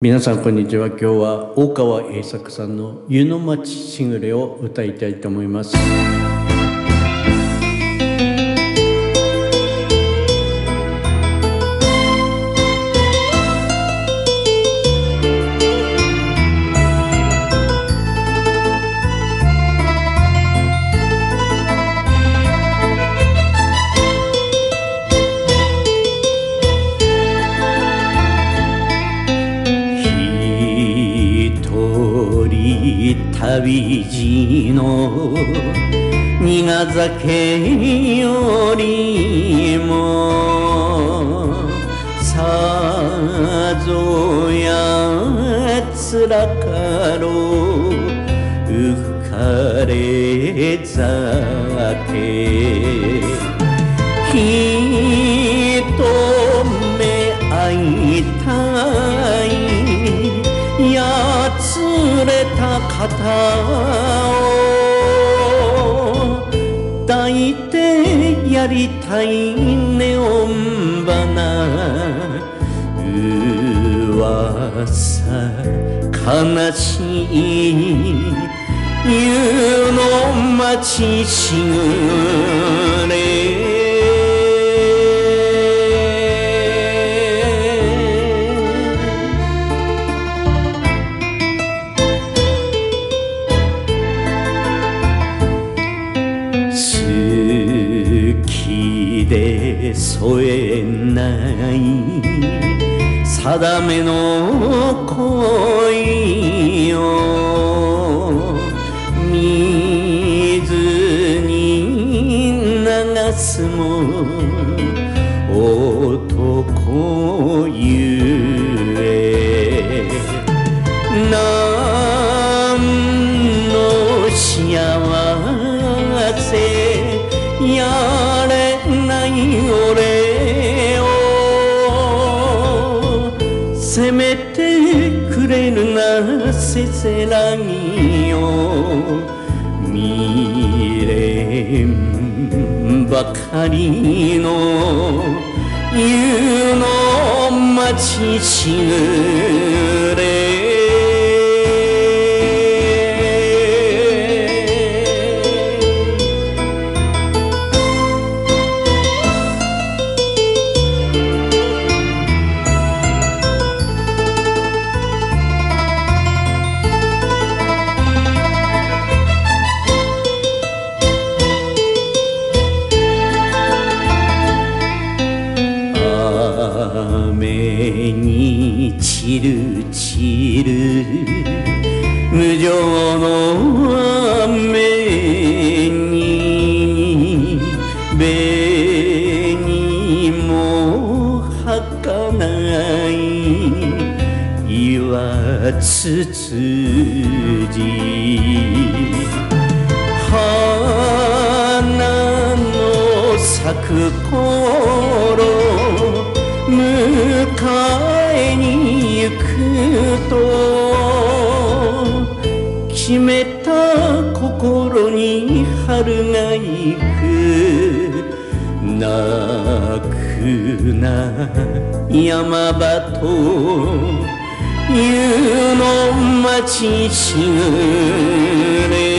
皆さんこんにちは。今日は大川栄作さんの湯の町しぐれを歌いたいと思います。旅路の苦酒よりもさぞやつらかろう浮かれ酒。ひと目会いた肩を抱いてやりたいネオン花噂悲しい湯の町しぐれない定めの恋を水に流すも男ゆせめてくれるなせせらぎよ未練ばかりの。湯の町しぐに散る散る無情の雨に紅も儚い岩つつじ。花の咲く頃迎えに行くと決めた心に春が行く。泣くな山場と湯の町しぐれ